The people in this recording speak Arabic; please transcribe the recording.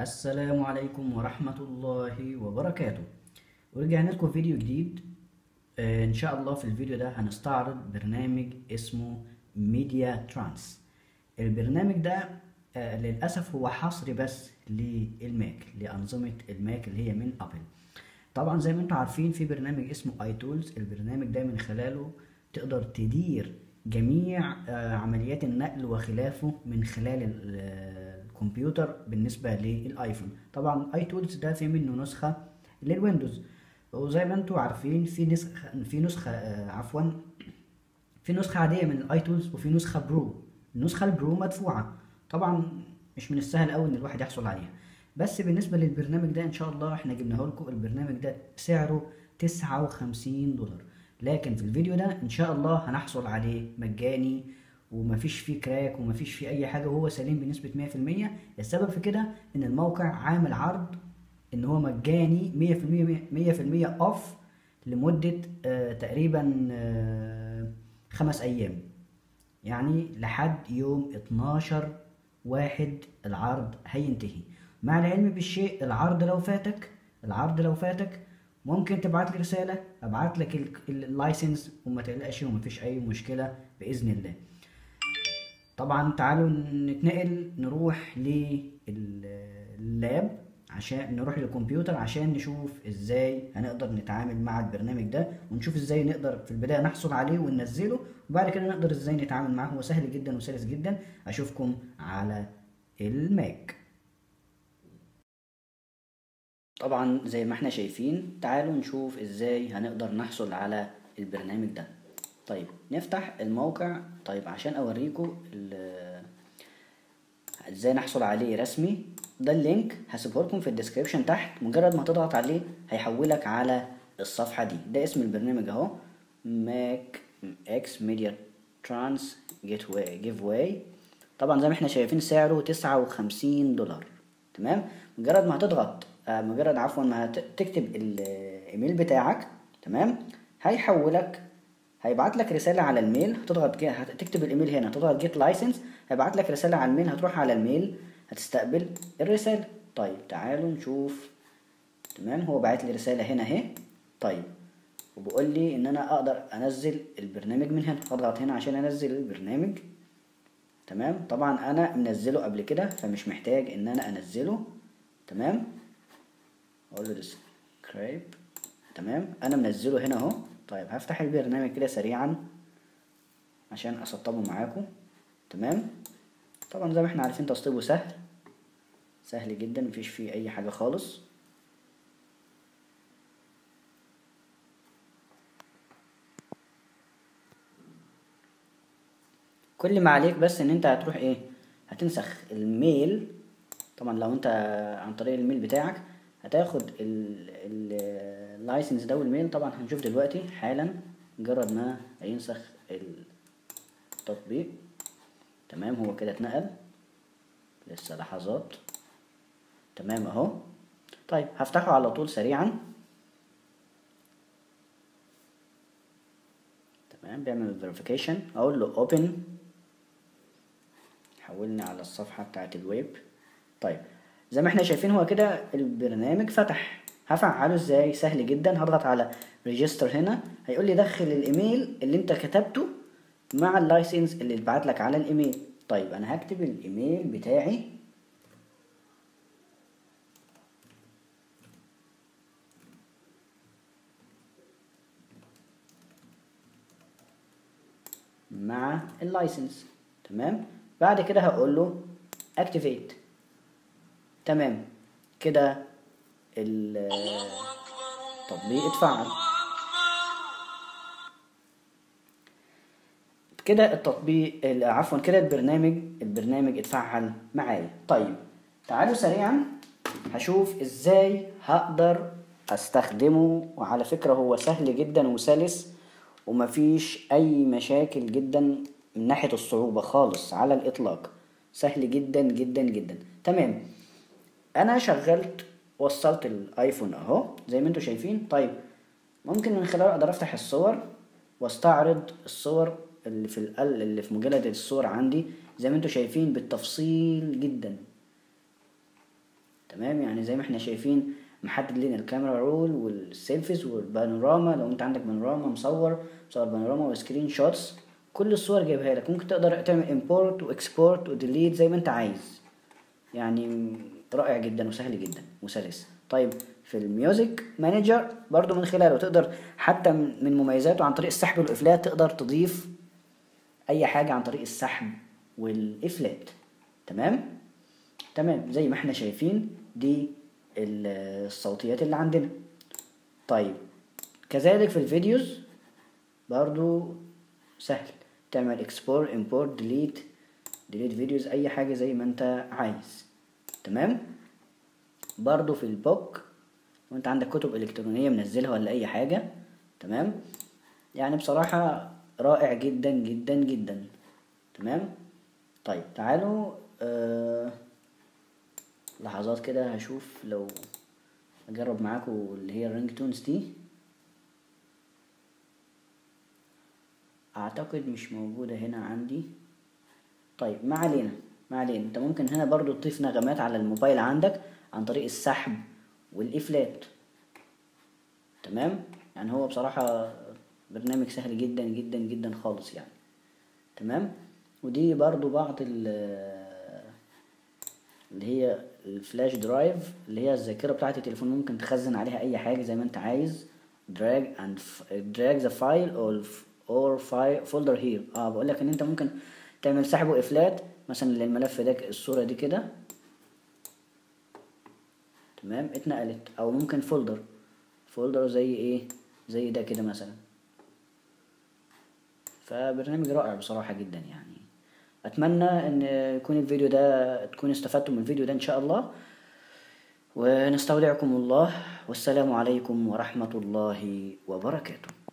السلام عليكم ورحمة الله وبركاته. ورجعنا لكم فيديو جديد. آه، إن شاء الله في الفيديو ده هنستعرض برنامج اسمه MediaTrans. البرنامج ده آه، للأسف هو حصري بس للماك لأنظمة الماك اللي هي من أبل. طبعا زي ما أنتم عارفين في برنامج اسمه iTools البرنامج ده من خلاله تقدر تدير جميع آه، عمليات النقل وخلافه من خلال ال- الكمبيوتر بالنسبة للآيفون. طبعا iTools ده في منه نسخة للويندوز. وزي ما أنتم عارفين في نسخة في نسخة آه، عفوا في نسخة عادية من ال iTools وفي نسخة Pro. النسخة ال Pro مدفوعة. طبعا مش من السهل قوي إن الواحد يحصل عليها. بس بالنسبة للبرنامج ده إن شاء الله إحنا جبناه لكم. البرنامج ده سعره 59 دولار. لكن في الفيديو ده إن شاء الله هنحصل عليه مجاني ومفيش فيه crack ومفيش فيه أي حاجة وهو سليم بنسبة 100% السبب في كده إن الموقع عامل عرض إن هو مجاني 100% 100% off لمدة آه تقريبا آه خمس أيام. يعني لحد يوم 12 واحد العرض هينتهي. مع العلم بالشيء العرض لو فاتك العرض لو فاتك ممكن تبعت لي رسالة أبعت لك ال- ال- ال license وما تقلقش ومفيش أي مشكلة بإذن الله. طبعا تعالوا نتنقل نروح لللاب عشان نروح للكمبيوتر عشان نشوف إزاي هنقدر نتعامل مع البرنامج ده ونشوف إزاي نقدر في البداية نحصل عليه وننزله وبعد كده نقدر إزاي نتعامل معاه. هو سهل جدا وسلس جدا. أشوفكم على الماك. طبعا زي ما إحنا شايفين تعالوا نشوف إزاي هنقدر نحصل على البرنامج ده. طيب نفتح الموقع. طيب عشان أوريكم إزاي نحصل عليه رسمي ده ال link هسيبه لكم في ال description تحت. مجرد ما تضغط عليه هيحولك على الصفحة دي. ده اسم البرنامج أهو MacX MediaTrans give away give away طبعا زي ما إحنا شايفين سعره تسعة وخمسين دولار. تمام؟ مجرد ما هتضغط آه، مجرد عفوا ما هت- تكتب الإيميل بتاعك تمام؟ هيحولك هيبعت لك رسالة على الميل هتضغط كده هتكتب الإيميل هنا هتضغط get license هيبعت لك رسالة على الميل هتروح على الميل هتستقبل الرسالة. طيب تعالوا نشوف. تمام هو بعت لي رسالة هنا اهي. طيب وبيقول لي إن أنا أقدر أنزل البرنامج من هنا. أضغط هنا عشان أنزل البرنامج. تمام طبعا أنا منزله قبل كده فمش محتاج إن أنا أنزله. تمام أقول له ديسكرايب تمام أنا منزله هنا أهو. طيب هفتح البرنامج كده سريعا عشان أسطبه معاكم. تمام؟ طبعا زي ما إحنا عارفين تسطيبه سهل سهل جدا مفيش فيه أي حاجة خالص. كل ما عليك بس إن أنت هتروح إيه؟ هتنسخ الميل. طبعا لو أنت عن طريق الميل بتاعك هتاخد ال license ده والميل طبعا هنشوف دلوقتي حالا مجرد ما هينسخ التطبيق. تمام هو كده اتنقل لسه لحظات. تمام اهو. طيب هفتحه على طول سريعا. تمام بيعمل verification أقول له open حولني على الصفحة بتاعت الويب. طيب زي ما إحنا شايفين هو كده البرنامج فتح. هفعله إزاي؟ سهل جدا. هضغط على register هنا. هيقول لي دخل الإيميل اللي انت كتبته مع ال license اللي اتبعت لك على الإيميل. طيب أنا هكتب الإيميل بتاعي. مع ال license. تمام؟ بعد كده هقول له activate تمام. كده التطبيق اتفعل كده التطبيق ال- عفوا كده البرنامج البرنامج اتفعل معايا. طيب تعالوا سريعا هشوف إزاي هقدر أستخدمه. وعلى فكرة هو سهل جدا وسلس ومفيش أي مشاكل جدا من ناحية الصعوبة خالص على الإطلاق. سهل جدا جدا جدا. تمام. أنا شغلت وصلت الآيفون أهو زي ما أنتم شايفين. طيب ممكن من خلاله أقدر أفتح الصور واستعرض الصور اللي في اللي في مجلد الصور عندي. زي ما أنتم شايفين بالتفصيل جدا. تمام؟ يعني زي ما إحنا شايفين محدد لنا ال camera roll وال selfies والبانوراما. لو انت عندك بانوراما مصور مصور بانوراما و screenshots كل الصور جايبها لك. ممكن تقدر تعمل import و export و delete زي ما انت عايز. يعني رائع جدا وسهل جدا وسلس. طيب في ال music manager برضو من خلاله تقدر حتى من مميزاته عن طريق السحب والإفلات تقدر تضيف أي حاجة عن طريق السحب والإفلات. تمام؟ تمام زي ما إحنا شايفين دي الصوتيات اللي عندنا. طيب كذلك في ال videos برضو سهل. تعمل export import delete delete videos أي حاجة زي ما أنت عايز. تمام؟ برضو في ال book وانت عندك كتب إلكترونية منزلها ولا أي حاجة تمام؟ يعني بصراحة رائع جدا جدا جدا تمام؟ طيب تعالوا آه لحظات كده هشوف لو أجرب معاكم اللي هي ال ringtones دي. أعتقد مش موجودة هنا عندي. طيب ما علينا. ما علينا. انت ممكن هنا برضو تضيف نغمات على الموبايل عندك عن طريق السحب والإفلات. تمام؟ يعني هو بصراحة برنامج سهل جدا جدا جدا خالص يعني. تمام؟ ودي برضو بعض اللي هي ال flash drive اللي هي الذاكرة بتاعة التليفون. ممكن تخزن عليها أي حاجة زي ما أنت عايز. drag and drop the file or or folder here. آه بقول لك إن أنت ممكن تعمل سحب وإفلات. مثلا للملف ده الصورة دي كده. تمام؟ اتنقلت. أو ممكن folder. folder زي إيه؟ زي ده كده مثلا. فبرنامج رائع بصراحة جدا يعني. أتمنى إن يكون الفيديو ده تكون استفدتم من الفيديو ده إن شاء الله. ونستودعكم الله. والسلام عليكم ورحمة الله وبركاته.